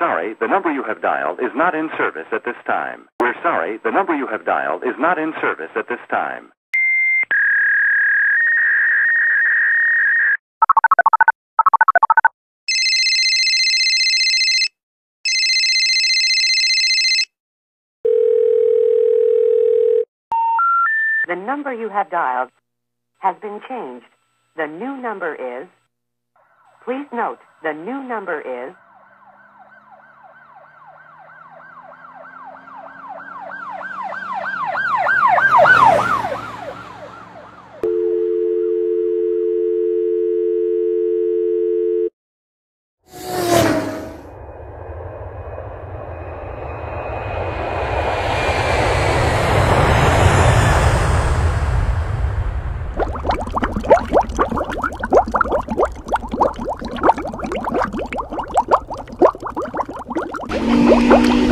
sorry, the number you have dialed is not in service at this time. We're sorry, the number you have dialed is not in service at this time. The number you have dialed has been changed. The new number is. Please note, the new number is. Bye.